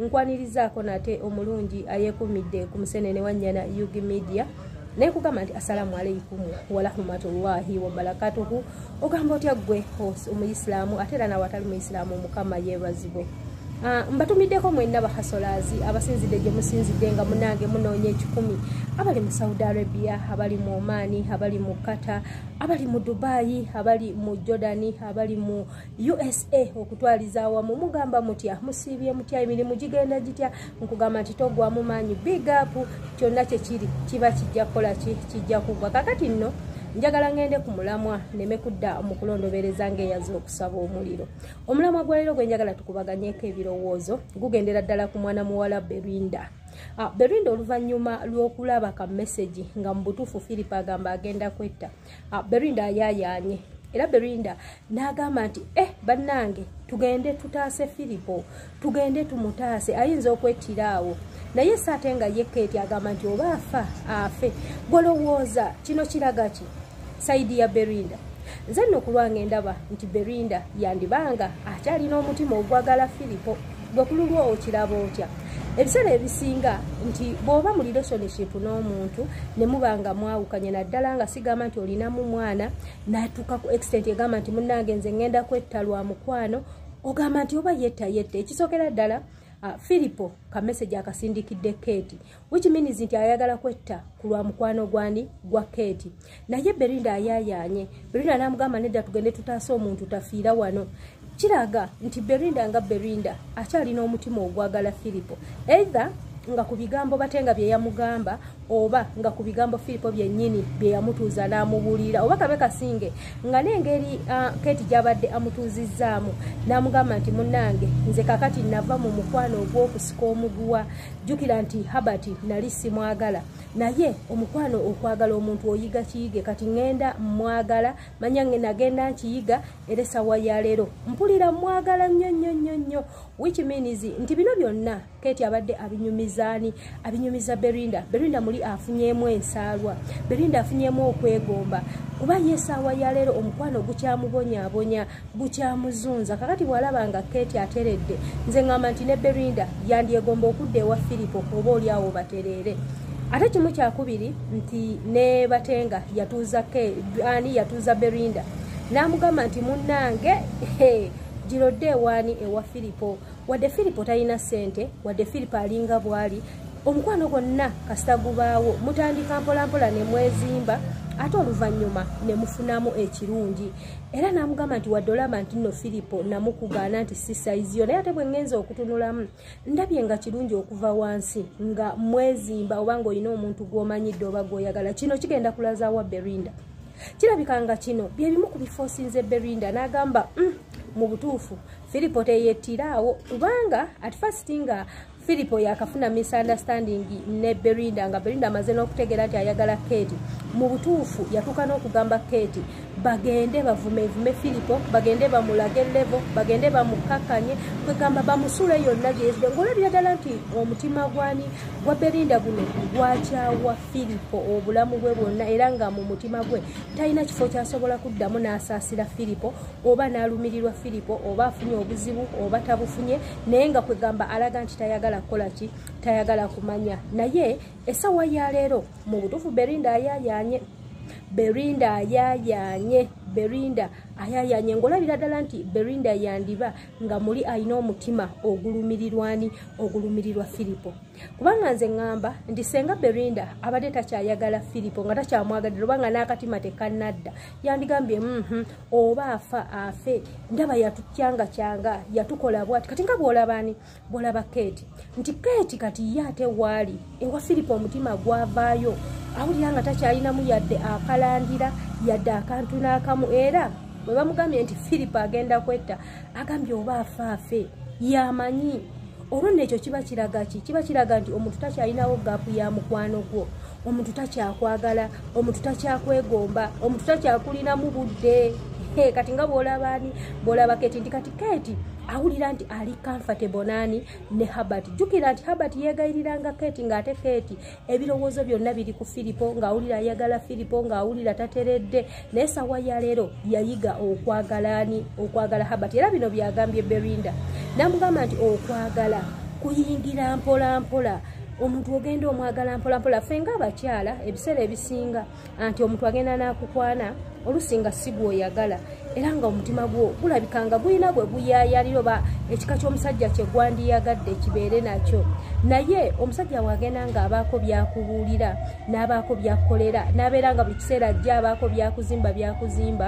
nkwanirizaako nate omulungi ayekumidde ku musenene wa nyana yugi media naye kugamba nti assalamu alaikum warahmatullahi wabarakatuhu ogamba otya gwe omuisiraamu ate era nawe atali muisiraamu mukama yeebazibwe Uh, mbatumiddeko mwenna bahasolazi abasinzidde gye musinzidde nga munange munoonya ekikumi. Abali mu saudi arabia abali mu omaani abali mu kata abali mu dubayi abali mu jordani abali mu usa okutwaliza awamu mugamba mutya musiibye mutya emirimu gigenda gitya? Nkugamba nti togwamu maanyi big up! Kyonna kyekiri kiba kijja kukola ki? Kijja kugwa. Kakati nno njagala ngende ku mulamwa neme kudda mu kulondobereza ngaeyaza okusaba omuliro. Omulamwa gwa leero gwe njagala tukubaganyeko ebirowoozo gugendera ddala ku mwana muwala berinda uh, berinda oluvannyuma lw'okulaba ka mesagi nga mu butuufu philip agamba agenda kwetta. Uh, berinda ayayaanye era berinda n'agamba nti eh bannange tugende tutaase filipo tugende tumutaase ayinza okwettira awo. Naye saate nga yekkeeti agamba nti oba afa afe. Golowooza kino kiraga ki saidi ya berinda. Nze nno okulwanga endaba nti berinda yandibanga akyalina omutima ogwagala filipo gwekululwa okiraba otya? Ebiseera ebisinga nti bw'oba mu relationship n'omuntu ne muba nga mwawukanye naddala nga sigamba nti olinamu mwana natuuka ku extent egamba nti munnange nze ngenda kwetta lwa mukwano ogamba nti oba yetta yetta. Ekisookera ddala filipo kamesagi akasindikidde keeti wikiminizi nti ayagala kwetta ku lwa mukwano gwani gwa keeti naye berinda ayayanye berinda namugamba nedda tugende tutaase omuntu tafiira wano. Kiraga nti berinda nga berinda akyalina omutima ogwagala filipo either nga ku bigambo bate nga byeyamugamba oba nga ku bigambo filipo byennyini byeyamutuuza n'amubuulira oba kabe kasinge nga n'engeri uh, keti gy'abadde amutuuzizzaamu n'amugamba nti munnange nze kakati nava mu mukwano ogw'okusika omuguwa jjukira nti habati nali simwagala. Naye omukwano okwagala omuntu oyiga kiyige kati ŋŋenda mwagala manya nagenda nkiyiga era esawa ya leero. Mpulira mwagala nnyo nnyo nnyo nnyo. Which means nti bino byonna keti abadde abinyumizaani abinyumiza berinda berinda muli afunyemu ensaalwa berinda afunyemu okwegomba. Kuba yesaawa ya leero omukwano gukyamubonyaabonya gukyamuzunza kakati bw'alaba nga keti ateredde nze ŋŋamba nti ne berinda yandyegomba okudda ewa filipo oba oli awo batereere ate kimu kyakubiri nti ne batenga yatuuza ani yatuuza berinda n'amugamba nti munnange girodde ewaani ewa filipo wadde filipo talina ssente wadde filipo alinga bw'ali omukwano gwonna kasita gubaawo. Mutandika mpolampola ne mwezimba ate oluvannyuma ne mufunamu ekirungi. Era n'amugamba nti wadde olaba nti nno filipo namukugaana nti si sayiziyo naye ate bwe ŋŋenza okutunulamu ndabye nga kirungi okuva wansi nga mwezimba oba ng'olina omuntu gw'omanyidde oba gw'oyagala kino kigenda kulazaawa berinda kirabika nga kino byebimu ku bifoosinze berinda n'agamba mm, mu butuufu. Filipo teyettiraawo kubanga at first nga filipo yakafuna misunderstanding ne berinda nga berinda amaze n'okutegeera nti ayagala keeti mu butuufu yatuuka n'okugamba keeti bagende bavumevume filipo bagende bamulage levo bagende bamukakanye kwegamba bamusule yonna gyezide ngaolabira ddala nti omutima gwani gwa berinda guno gwakyawa filipo obulamu bwe bwonna era nga mu mutima gwe talina kifo kyasobola kuddamu n'asaasira filipo oba n'alumirirwa filipo oba afunye obuzibu oba tabufunye naye nga kwegamba alaga nti tayagala kukola ki tayagala kumanya. Naye esawa ya leero mu butuufu berinda ayayanye berinda ayayanye berinda ayayanye. Ngaolabira ddala nti berinda yandiba nga muli alina omutima ogulumirirwani ogulumirirwa filipo. Kubanga nze ŋŋamba nti senga berinda abadde takyayagala filipo nga takyamwagalira obanga n'akatima tekanadda yandigambye mm oba afa afe. Ndaba yatucyangacyanga yatukola bwati. Kati nga bwolabani bwolaba keeti nti keeti kati ye ate waali ewa filipo omutima gwavaayo awulira nga takyalinamu yadde akalandira yadde akantu n'akamu era bwe bamugambye nti filipo agenda kwetta agambye oba afaafe yamanyi. Olwo nno ekyo kiba kiraga ki? Kiba kiraga nti omuntu takyalinawo gaapu ya mukwano gwo omuntu takyakwagala omuntu takyakwegomba omuntu takyakulinamu budde kati nga bwolabaani bwolaba keti nti kati keti awulira nti ali comfortable nani? Ne habert jukira nti habert yegayiriranga keti ng'ate keti ebirowoozo byonna biri ku filipo ng'awulira ayagala filipo ng'awulira tateredde. Naye sawa ya leero yayiga okwagalani okwagala habert era bino byagambye berinda namugamba nti okwagala kuyingira mpola mpola omuntu ogenda omwagala mpolampola ffe nga abakyala ebiseera ebisinga anti omuntu agenda nakukwana olusinga si gwoyagala era nga omutima gwo gulabika nga gulina gwe guyayalira oba ekika ky'omusajja kye gwandiyagadde kibeere nakyo. Naye omusajja wagenda nga abaako byakubuulira n'abaako byakukolera n'abeera nga buli kiseera ajja abaako byakuzimba byakuzimba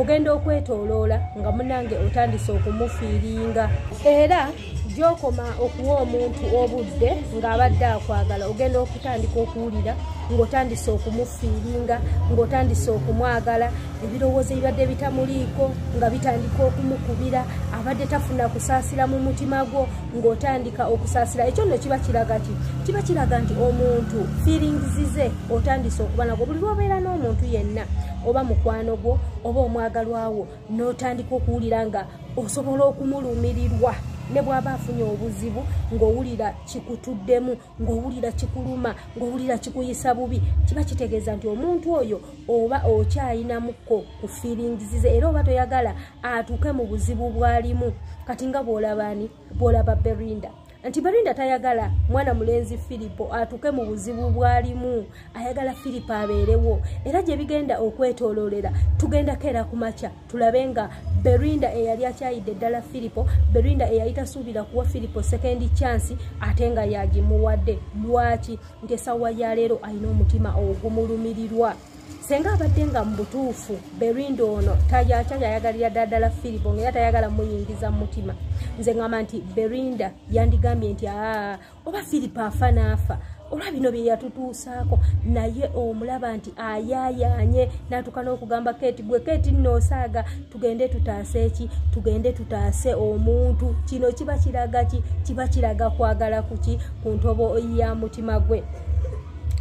ogenda okwetooloola nga munange otandise okumufiiringa. Era gyokoma okuwa omuntu obudde ng'abadde akwagala ogenda okutandika okuwulira ng'otandise okumufiiringa ng'otandise okumwagala. Ebirowoozo ebibadde bitamuliiko nga bitandika okumukubira abadde tafuna kusaasira mu mutima gwo ng'otandika okusaasira. Ekyo nno kiba kiraga ki kiba kiraga nti omuntu fiiringizize otandise okuba nagwo. Buli lwobeera n'omuntu yenna oba mukwano gwo oba omwagalwawo n'otandika okuwulira nga osobola okumulumirirwa ne bw'aba afunye obuzibu ng'owulira kikutuddemu ng'owulira kikuluma ng'owulira kikuyisa bubi kiba kitegeeza nti omuntu oyo oba okyayinamukko ku fiiringizize era oba toyagala atuuke mu buzibu bw'alimu. Kati nga bw'olabani bw'olaba berinda nti berinda tayagala mwana mulenzi filipo atuuke mu buzibu bwalimu. Ayagala filipo abeerewo. Era gye bigenda okwetoololera tugendako era ku makya. Tulabe nga berinda eyali akyayidde ddala filipo berinda eyali tasuubira kuwa filipo sekendi chansi ate nga yagimuwadde. Lwaki? Nti esawa yaleero alina omutima ogumulumirirwa senga abadde nga mu butuufu berinda ono tayakya yayagalira ddaddala filipo ngaera tayagala muyingiza mu mutima. Nze ngamba nti berinda yandigambye nti aa oba filipo afa naafa olwa bino bye yatutuusaako naye omulaba nti ayayaanye natuuka n'okugamba keti gwe keti nnoosaaga tugende tutaase eki tugende tutaase omuntu. Kino kiba kiraga ki? Kiba kiraga kwagala kuki ku ntobo ya mutima gwe.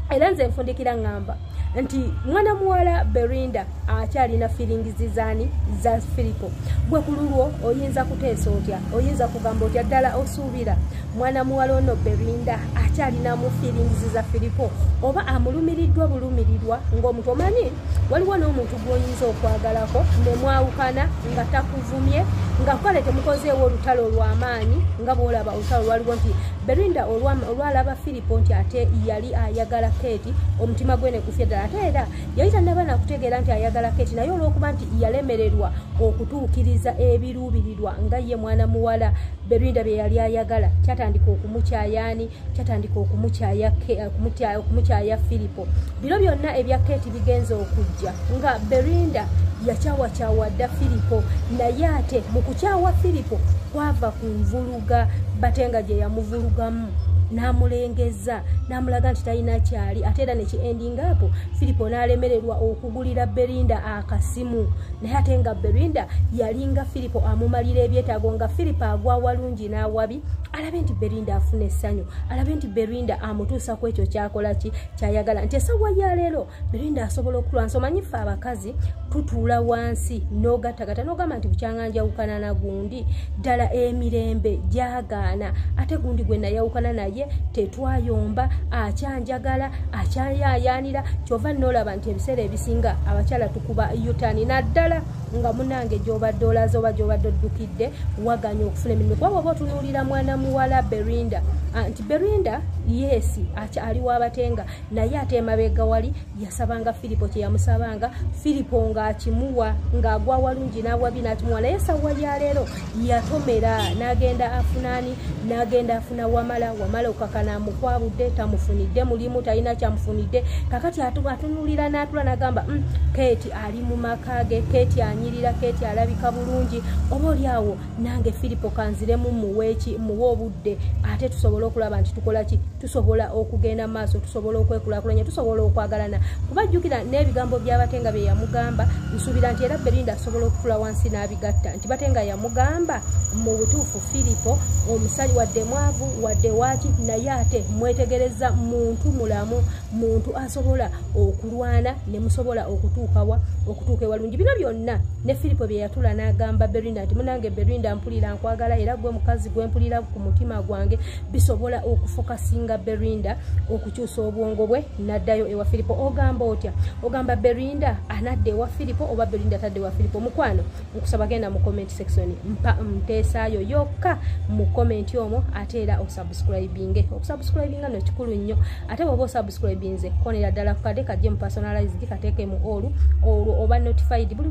Era nze nfundikira ŋŋamba nti mwana muwala berinda akyalina firingizizani za filipo gwe ku lulwo oyinza kuteesa otya? Oyinza kugamba otya? Ddala osuubira. Mwana muwala ono berinda akyalinamu firingizi za filipo oba amulumiriddwa bulumirirwa ng'omuntu omanyi? Waliwo n'omuntu gw'oyinza okwagalako nemwawukana nga takuvumye nga kale temukozeewo olutalo olw'amaanyi nga bwolaba olutalo lwaliwo nti berinda olwalaba filipo nti ate yali ayagala keeti omutima gwe negufya ddala ate era yali tanaba nakutegeera nti ayagala keeti naye olw'okuba nti yalemererwa okutuukiriza ebiruubirirwa nga ye mwana muwala berinda bye yali ayagala kyatandika okumukyayaani kyatandika okumukyaya filipo. Biro byonna ebya keeti bigenza okujja nga berinda yakyawakyawa dda filipo naye ate mu kukyawa filipo kwava ku nvuluga batenga gye yamuvulugamu n'amulengeza n'amulaga nti talina kyali. Ate era nekiendinga apo filipo n'alemererwa okugulira berinda akasimu. Naye ate nga berinda yalinga filipo amumalira ebyetaago nga filipo agwa walungi n'awabi alabe nti berinda afuna essanyu alabe nti berinda amutuusa ku ekyo kyakola ki kyayagala. Nti esawa yaleero berinda asobola okulwansa omanyife abakazi tutuula wansi n'ogattagatta n'ogamba nti bukyanganjawukana na gundi. Ddala emirembe gyagaana ate gundi gwe nayawukana naye tetwayomba akyanjagala akyayayanira kyova nolaba nti ebiseera ebisinga abakyala tukuba yutani naddala nga munange gyobadde olaze oba gyobadde oddukidde waganya okufuna emirimu. Kuba bwoba otunuulira mwana muwala berinda nti berinda yesi ali wabatenga naye ate emabega wali yasabanga filipo kyeyamusabanga filipo ngaakimuwa ngaagwa walungi nawabi nakimuwa naye sawa yaleero yatomera nagenda afunani nagenda afuna wamala. Wamala okakana mukwabudde tamufunidde mulimu talina kyamufunidde. Kakati atunulira natula nagamba mm, keti ali mu maka ge keti anyirira keti alabika bulungi. Oba oliawo nange filipo kanziremu muweeki muwe obudde ate tusobole okulaba nti tukola ki? Tusobola okugenda maaso tusobola okwekulakulanya tusobola okwagalana. Kubajjukira n'ebigambo byabatenga bye yamugamba nsuubira nti era berinda asobola okutula wansi n'abigatta. Nti batenga yamugamba mu butuufu filipo omusali wadde mwavu wadde waaki naye ate mwetegereza muntu mulamu. Muntu asobola okulwana ne musobola okutuukawa okutuuka ewalungi. Bino byonna ne filipo bye yatula n'agamba berinda nti munange berinda mpulira nkwagala era gwe mukazi gwe mpulira ku mutima gwange bisobola okufokasinga nga berinda okukyusa obwongo bwe naddayo ewa filipo ogamba otya? Ogamba berinda anadda ewa filipo oba berinda atadde ewa filipo mukwano nkusaba genda mu comment section. Mpa nteesaayo yokka mu komenti omwo ate era osubscribinge. Okusubscribinga no kikulu nnyo ate bwoba osubscribinze konera ddala ku kade kajje mu personalized kateeke mu olu olwo oba notified buli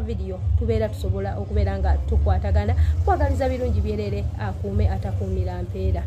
lwensindika vidiyo tubeera tusobola okubeera nga tukwatagana kwagaliza birungi byerere akuume atakuumira mpeera